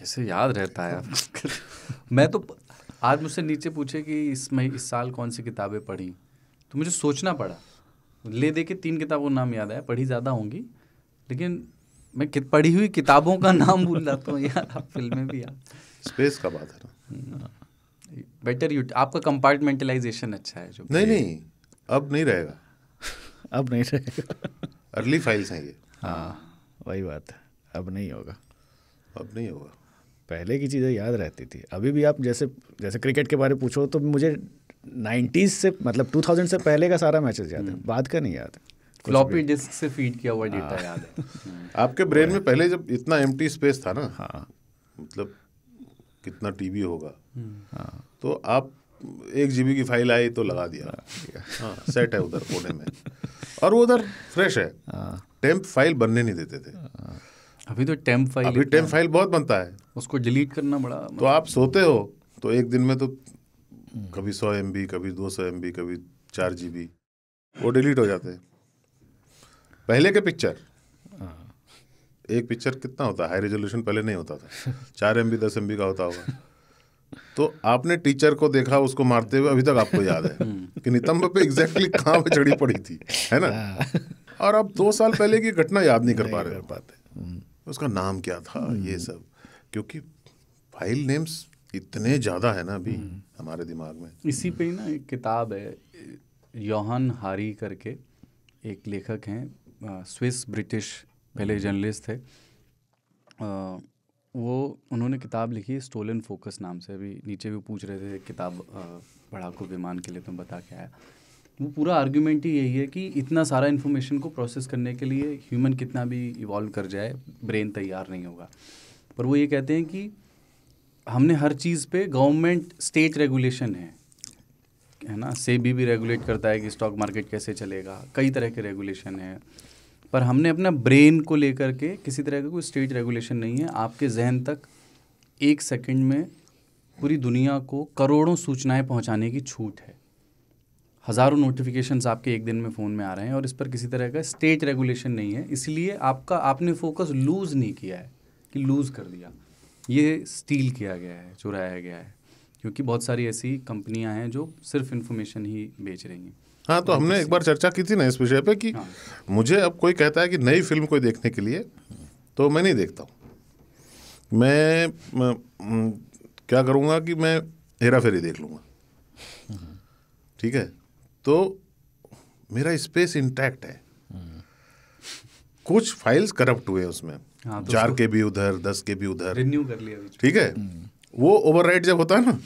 कैसे याद रहता है? मैं तो आज मुझसे नीचे पूछे कि इस मही इस साल कौन सी किताबें पढ़ी? तो मुझे सोचना पड़ा। ले दे के तीन किताबों का नाम याद आया पढ़ी ज़्यादा होंगी। लेकिन मैं पढ़ी हुई किताबों का नाम भूल जाता हूँ यार आप फ़िल्में भी याद। स्पेस का बात है ना। बेटर यू आपका कंपार्टमेंटलाइजेशन अच्छा है जो नहीं नहीं अब नहीं रहेगा। अब नहीं रहेगा। अर्ली फाइल्स हैं ये। हाँ वही बात है। अब नहीं होगा। अब नहीं होगा। पहले की चीज़ें याद रहती थी। अभी भी आप जैसे जैसे क्रिकेट के बारे में पूछो तो मुझे नाइन्टीज़ से मतलब टू थाउज़ेंड से पहले का सारा मैचेस याद है। बाद का नहीं याद। फ्लॉपी डिस्क से फ़ीड किया हुआ डेटा याद है। आपके ब्रेन में पहले जब इतना एम्प्टी स्पेस था ना हाँ। मतलब कितना टीबी होगा। हाँ। तो आप एक जीबी की फ़ाइल आई तो लगा दिया। हाँ सेट है उधर कोने में। और वो उधर फ्रेश है। हाँ। टेम्प फ़ाइल बनने नहीं देते थे। अभी तो टेम्प फ़ाइल अभी टेम्प फ़ाइल बहुत बनता है। उसको डिलीट करना बड़ा तो आप सोते हो तो एक दिन में तो कभी सौ एम कभी दो सौ एम कभी चार जी वो डिलीट हो जाते हैं। पहले के पिक्चर एक पिक्चर कितना होता? है हाई रेजोल्यूशन पहले नहीं होता था। चार एम बी दस एमबी का होता होगा। तो आपने टीचर को देखा उसको मारते हुए अभी तक आपको याद है कि नितंब पे एग्जैक्टली कहाँ पे चढ़ी पड़ी थी है ना? और अब दो साल पहले की घटना याद नहीं कर पा रहे पाते। उसका नाम क्या था ये सब? क्योंकि फ़ाइल नेम्स इतने ज़्यादा है ना अभी हमारे दिमाग में। इसी पे ही ना एक किताब है योहान हारी करके एक लेखक हैं स्विस ब्रिटिश पहले जर्नलिस्ट थे। अ, वो उन्होंने किताब लिखी है स्टोलन फोकस नाम से। अभी नीचे भी पूछ रहे थे किताब पढ़ाकू विमान के लिए तुम बता के आया। वो पूरा आर्ग्यूमेंट ही यही है कि इतना सारा इन्फॉर्मेशन को प्रोसेस करने के लिए ह्यूमन कितना भी इवॉल्व कर जाए ब्रेन तैयार नहीं होगा। पर वो ये कहते हैं कि हमने हर चीज़ पे गवर्नमेंट स्टेट रेगुलेशन है। है ना? सेबी भी रेगुलेट करता है कि स्टॉक मार्केट कैसे चलेगा, कई तरह के रेगुलेशन है। पर हमने अपना ब्रेन को लेकर के किसी तरह का कोई स्टेट रेगुलेशन नहीं है। आपके जहन तक एक सेकंड में पूरी दुनिया को करोड़ों सूचनाएँ पहुँचाने की छूट है। हज़ारों नोटिफिकेशंस आपके एक दिन में फ़ोन में आ रहे हैं और इस पर किसी तरह का स्टेट रेगुलेशन नहीं है। इसलिए आपका आपने फोकस लूज़ नहीं किया है कि लूज़ कर दिया। ये स्टील किया गया है चुराया गया है क्योंकि बहुत सारी ऐसी कंपनियाँ हैं जो सिर्फ़ इन्फॉर्मेशन ही बेच रही हैं। हाँ तो हमने एक बार चर्चा की थी ना इस विषय पे कि हाँ। मुझे अब कोई कहता है कि नई फ़िल्म कोई देखने के लिए तो मैं नहीं देखता हूँ। मैं म, क्या करूँगा कि मैं हेरा फेरी देख लूँगा। ठीक है? तो मेरा स्पेस इंटैक्ट है। कुछ फाइल्स करप्ट हुए उसमें। हाँ, तो चार के भी उधर दस के भी उधर। रिन्यू कर लिया ठीक है? वो ओवरराइड जब होता है ना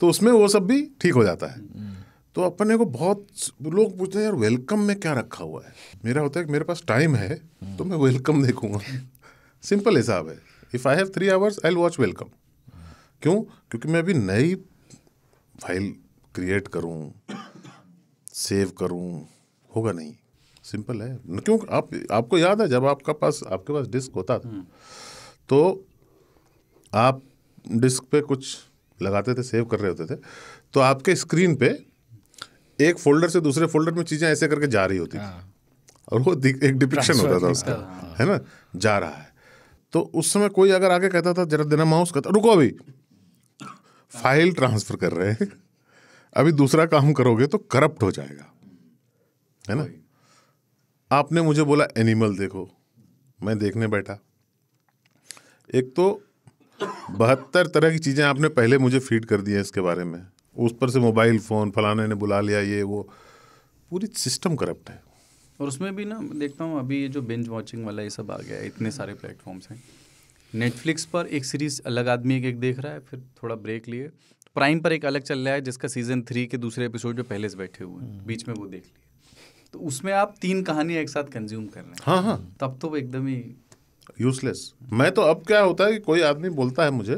तो उसमें वो सब भी ठीक हो जाता है। तो अपने को बहुत लोग पूछते हैं यार वेलकम में क्या रखा हुआ है? मेरा होता है कि मेरे पास टाइम है तो मैं वेलकम देखूँगा। सिंपल हिसाब है। If I have three hours I watch welcome क्यों? क्योंकि मैं अभी नई फ़ाइल क्रिएट करूँ सेव करूँ होगा नहीं। सिंपल है। क्यों आप आपको याद है जब आपका पास आपके पास डिस्क होता था तो आप डिस्क पे कुछ लगाते थे सेव कर रहे होते थे तो आपके स्क्रीन पे एक फोल्डर से दूसरे फोल्डर में चीज़ें ऐसे करके जा रही होती थी। और वो एक डिपिक्शन होता था उसका है ना? जा रहा है। तो उस समय कोई अगर आके कहता था जरा देना माउस कहता रुको अभी फ़ाइल ट्रांसफ़र कर रहे हैं। अभी दूसरा काम करोगे तो करप्ट हो जाएगा। है ना? आपने मुझे बोला एनिमल देखो मैं देखने बैठा। एक तो बहत्तर तरह की चीज़ें आपने पहले मुझे फ़ीड कर दी है इसके बारे में। उस पर से मोबाइल फ़ोन फलाने ने बुला लिया ये वो। पूरी सिस्टम करप्ट है। और उसमें भी ना देखता हूँ अभी ये जो बेंच वॉचिंग वाला ये सब आ गया है इतने सारे प्लेटफॉर्म्स हैं। नेटफ्लिक्स पर एक सीरीज़ अलग आदमी एक एक देख रहा है फिर थोड़ा ब्रेक लिए। प्राइम पर एक अलग चल रहा है जिसका सीज़न थ्री के दूसरे एपिसोड जो पहले से बैठे हुए हैं। बीच में वो देख लिए। तो उसमें आप तीन कहानियाँ एक साथ कंज्यूम कर रहे हैं। हाँ हाँ। तब तो वो एकदम ही यूजलेस मैं तो अब क्या होता है कि कोई आदमी बोलता है मुझे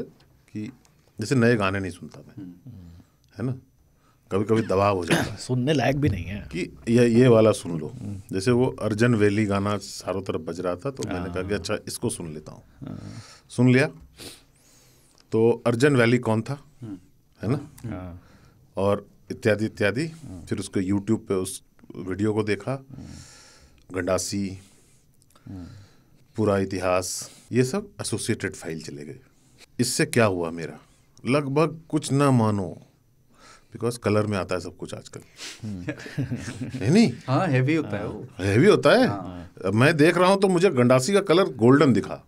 कि जैसे नए गाने नहीं सुनता मैं। है ना? कभी कभी दबाव हो जाता है। सुनने लायक भी नहीं है। कि ये ये वाला सुन लो। जैसे वो अर्जन वैली गाना चारों तरफ़ बज रहा था तो मैंने कहा कि अच्छा इसको सुन लेता हूँ। सुन लिया। तो अर्जन वैली कौन था? है ना? हाँ। और इत्यादि इत्यादि। फिर उसको यूट्यूब पे उस वीडियो को देखा। गंडासी पूरा इतिहास ये सब एसोसिएटेड फ़ाइल चले गए। इससे क्या हुआ मेरा? लगभग कुछ ना मानो। बिकॉज़ कलर में आता है सब कुछ आजकल। है नहीं? हाँ हैवी होता है वो। हैवी होता है। मैं देख रहा हूँ तो मुझे गंडासी का कलर गोल्डन दिखा।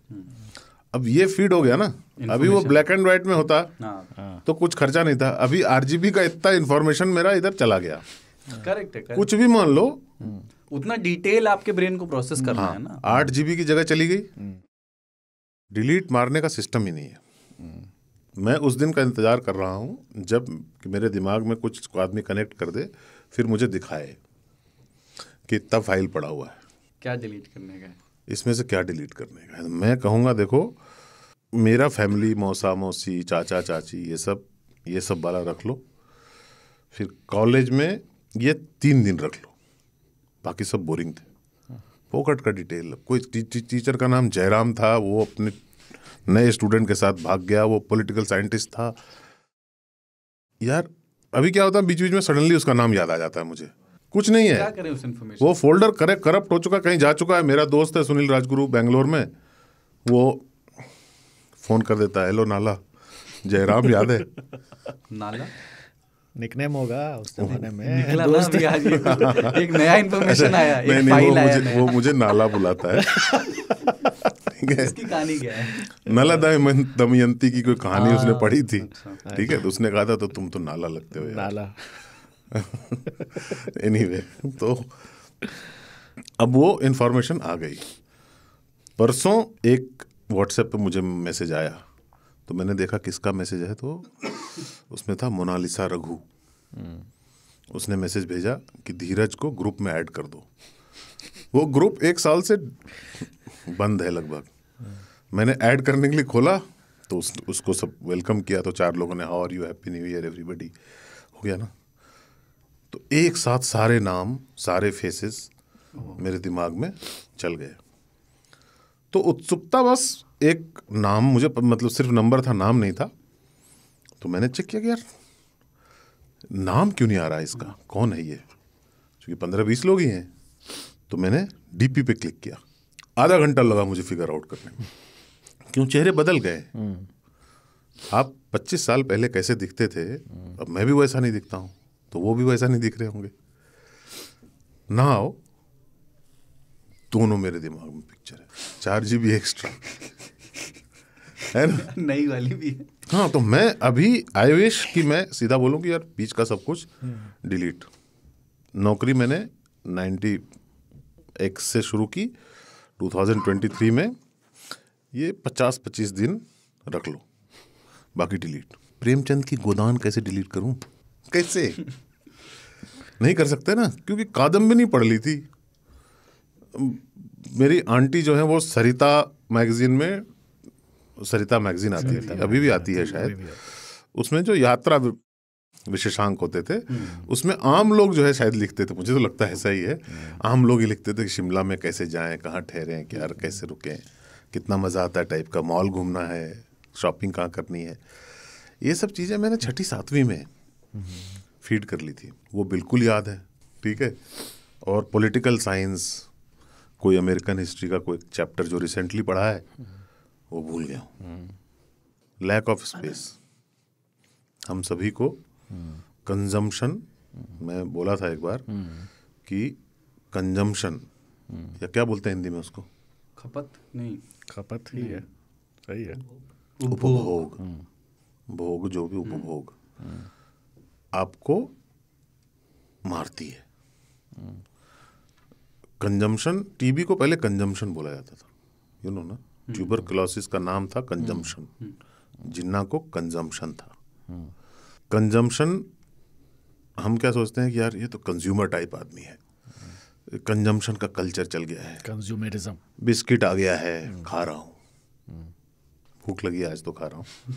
अब ये फ़ीड हो गया ना। अभी वो ब्लैक एंड व्हाइट में होता हाँ। तो कुछ खर्चा नहीं था। अभी आरजीबी का इतना इन्फॉर्मेशन मेरा इधर चला गया। करेक्ट है कुछ भी मान लो। उतना डिटेल आपके ब्रेन को प्रोसेस करना है ना। आठ जीबी की जगह चली गई। डिलीट मारने का सिस्टम ही नहीं है। मैं उस दिन का इंतज़ार कर रहा हूँ जब कि मेरे दिमाग में कुछ आदमी कनेक्ट कर दे फिर मुझे दिखाए कि इतना फ़ाइल पड़ा हुआ है। क्या डिलीट करने का है? इसमें से क्या डिलीट करने का मैं कहूँगा देखो मेरा फैमिली मौसा मौसी चाचा चाची ये सब ये सब वाला रख लो। फिर कॉलेज में ये तीन दिन रख लो। बाकी सब बोरिंग थे। फोकट का डिटेल। कोई टी, टी, टीचर का नाम जयराम था वो अपने नए स्टूडेंट के साथ भाग गया वो पॉलिटिकल साइंटिस्ट था। यार अभी क्या होता है बीच बीच में सडनली उसका नाम याद आ जाता है मुझे। कुछ नहीं है। क्या करें उस इन्फॉर्मेशन वो फोल्डर करे करप्ट हो चुका कहीं जा चुका है। मेरा दोस्त है सुनील राजगुरु बेंगलोर में। वो फ़ोन कर देता है हेलो नाला जयराम याद है? नाला? निकनेम होगा उस जमाने में। निकला ना आज एक नया इन्फॉर्मेशन आया एक नहीं फ़ाइल वो आया मुझे वो मुझे नाला बुलाता है। ठीक है। इसकी कहानी क्या है? नला दमयंती की कोई कहानी उसने हाँ, पढ़ी थी। अच्छा। ठीक है तो उसने कहा था तो तुम तो नाला लगते हो यार। नाला। एनीवे तो अब वो इन्फॉर्मेशन आ गई। परसों एक व्हाट्सएप पे मुझे मैसेज आया। तो मैंने देखा किसका मैसेज है तो उसमें था मोनालिसा रघु। उसने मैसेज भेजा कि धीरज को ग्रुप में ऐड कर दो। वो ग्रुप एक साल से बंद है लगभग। मैंने ऐड करने के लिए खोला तो उस, उसको सब वेलकम किया तो चार लोगों ने how are you happy new year everybody हो गया ना? तो एक साथ सारे नाम सारे फेसेस मेरे दिमाग में चल गए। तो उत्सुकता बस एक नाम मुझे मतलब सिर्फ़ नंबर था नाम नहीं था। तो मैंने चेक किया कि यार नाम क्यों नहीं आ रहा है इसका? कौन है ये? क्योंकि पंद्रह बीस लोग ही हैं। तो मैंने डीपी पे क्लिक किया। आधा घंटा लगा मुझे फिगर आउट करने में। क्यों? चेहरे बदल गए। आप 25 साल पहले कैसे दिखते थे? अब मैं भी वैसा नहीं दिखता हूँ। तो वो भी वैसा नहीं दिख रहे होंगे। नाउ दोनों मेरे दिमाग में पिक्चर है। चार जी बी एक्स्ट्रा है ना? नई वाली भी है। हाँ तो मैं अभी आई विश कि मैं सीधा बोलूँ कि यार बीच का सब कुछ डिलीट नौकरी मैंने 90 एक्स से शुरू की 2023 में। ये 50-25 दिन रख लो बाकी डिलीट प्रेमचंद की गोदान कैसे डिलीट करूँ? कैसे? नहीं कर सकते ना क्योंकि कादम्बिनी पढ़ ली थी। मेरी आंटी जो है वो सरिता मैगजीन में सरिता मैगजीन आती थी अभी भी आती है शायद। उसमें जो यात्रा विशेषांक होते थे उसमें आम लोग जो है शायद लिखते थे मुझे तो लगता है ऐसा ही है। आम लोग ही लिखते थे कि शिमला में कैसे जाएँ कहाँ ठहरें क्या कैसे रुकें कितना मज़ा आता है टाइप का मॉल घूमना है शॉपिंग कहाँ करनी है। ये सब चीज़ें मैंने छठी सातवीं में फ़ीड कर ली थी। वो बिल्कुल याद है ठीक है? और पॉलिटिकल साइंस कोई अमेरिकन हिस्ट्री का कोई चैप्टर जो रिसेंटली पढ़ा है वो भूल गया हूँ। लैक ऑफ़ स्पेस हम सभी को कंजम्पशन मैं बोला था एक बार कि कंजम्पशन या क्या बोलते हैं हिंदी में उसको? खपत नहीं। खपत ही है। सही है। उपभोग। भोग जो भी उपभोग। आपको मारती है। कंजम्पशन टीबी को पहले कंजम्पशन बोला जाता था। You know? ना ट्यूबरकुलोसिस का नाम था कंजम्पशन। जिन्ना को कंजम्पशन था। कंजम्पशन हम क्या सोचते हैं कि यार ये तो कंज्यूमर टाइप आदमी है। कंजम्पशन का कल्चर चल गया है। कंज्यूमरिज्म बिस्किट आ गया है खा रहा हूँ। भूख लगी आज तो खा रहा हूँ।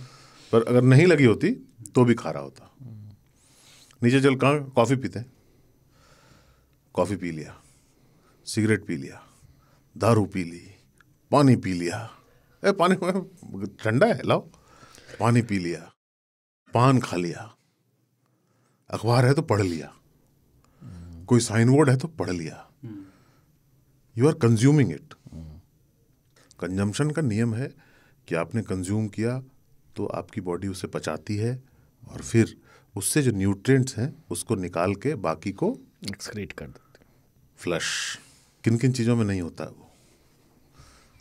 पर अगर नहीं लगी होती तो भी खा रहा होता। नीचे चल, कहाँ? कॉफ़ी पीते हैं। कॉफ़ी पी लिया, सिगरेट पी लिया, दारू पी ली, पानी पी लिया। ए, पानी ठंडा है, लाओ। पानी पी लिया, पान खा लिया। अखबार है तो पढ़ लिया। कोई साइन बोर्ड है तो पढ़ लिया। You are consuming it consumption का नियम है कि आपने कंज्यूम किया तो आपकी बॉडी उसे पचाती है और फिर उससे जो न्यूट्रिएंट्स हैं उसको निकाल के बाकी को एक्सक्रीट कर देते फ्लश किन किन चीज़ों में नहीं होता है वो?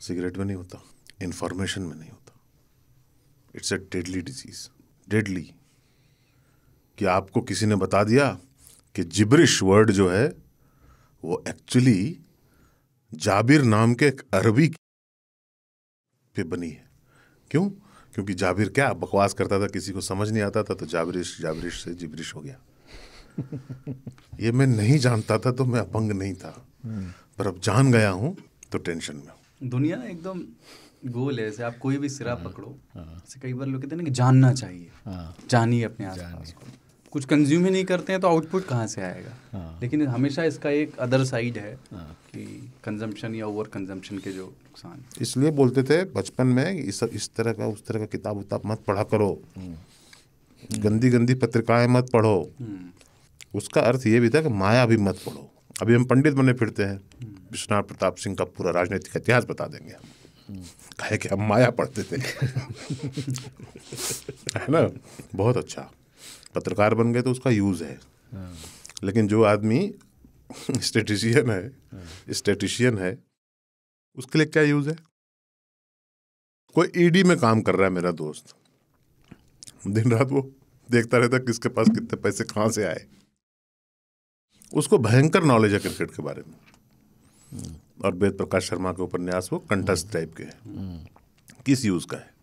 सिगरेट में नहीं होता इंफॉर्मेशन में नहीं होता। It's a deadly disease deadly कि आपको किसी ने बता दिया कि जिब्रिश वर्ड जो है वो एक्चुअली जाबिर नाम के एक अरबी पे बनी है। क्यों? क्योंकि जाबिर क्या बकवास करता था किसी को समझ नहीं आता था तो जाबरिश जाबरिश से जिबरिश हो गया। ये मैं नहीं जानता था तो मैं अपंग नहीं था। पर अब जान गया हूँ तो टेंशन में दुनिया एकदम गोल है जैसे आप कोई भी सिरा पकड़ो जैसे कई बार लोग कहते हैं ना कि जानना चाहिए। हाँ। जानिए अपने आसपास को। कुछ कंज्यूम ही नहीं करते हैं तो आउटपुट कहाँ से आएगा? लेकिन हमेशा इसका एक अदर साइड है कि कंजम्पशन या ओवर कंजम्पशन के जो नुकसान। इसलिए बोलते थे बचपन में इस इस तरह का उस तरह का किताब उताब मत पढ़ा करो। गंदी गंदी पत्रिकाएँ मत पढ़ो। उसका अर्थ ये भी था कि माया भी मत पढ़ो। अभी हम पंडित बने फिरते हैं। विश्वनाथ प्रताप सिंह का पूरा राजनीतिक इतिहास बता देंगे हम। कहे कि हम माया पढ़ते थे। है ना? बहुत अच्छा। पत्रकार बन गए तो उसका यूज़ है। लेकिन जो आदमी स्टेटिशियन है स्टेटिशियन है उसके लिए क्या यूज़ है? कोई ईडी में काम कर रहा है मेरा दोस्त। दिन रात वो देखता रहता है किसके पास कितने पैसे कहाँ से आए। उसको भयंकर नॉलेज है क्रिकेट के बारे में। और वेद प्रकाश शर्मा के उपन्यास वो कंटस्ट टाइप के हैं। किस यूज़ का है?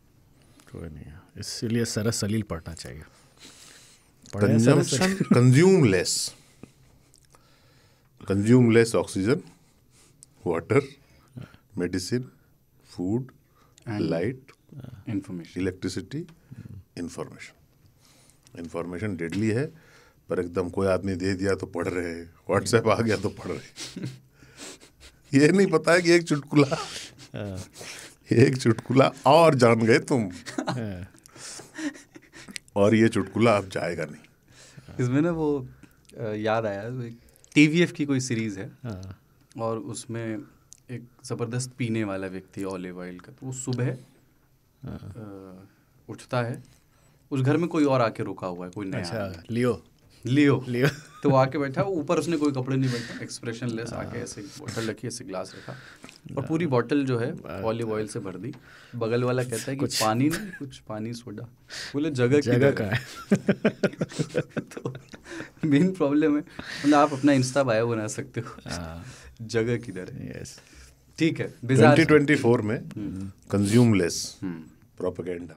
कोई नहीं है। इसीलिए सरस सलील पढ़ना चाहिए। हैं consumption consume less consume less oxygen water medicine food light information electricity information information deadly है पर एकदम कोई आदमी दे दिया तो पढ़ रहे हैं। व्हाट्सएप आ गया तो पढ़ रहे ये नहीं पता है कि एक चुटकुला एक चुटकुला और जान गए तुम। हाँ, और ये चुटकुला अब जाएगा नहीं। इसमें ना वो याद आया टी वी एफ़ की कोई सीरीज़ है। हाँ, और उसमें एक ज़बरदस्त पीने वाला व्यक्ति ऑलिव ऑयल का तो वो सुबह उठता है उस घर में कोई और आके रुका हुआ है कोई नया अच्छा लियो। लियो। लियो। तो आके बैठा ऊपर उसने कोई कपड़े नहीं बैठा एक्सप्रेशन लेस आके ऐसे बोतल रखी ऐसे ग्लास रखा। और पूरी बोतल जो है ऑलिव ऑयल से भर दी। बगल वाला कहता है कि पानी नहीं कुछ पानी सोडा। बोले जगह जगह का है? है तो मेन प्रॉब्लम है मतलब आप अपना इंस्टा बायो बना सकते हो। हाँ, जगह किधर है? यस ठीक है बिजार 2024 में कंज्यूम लेस प्रोपेगेंडा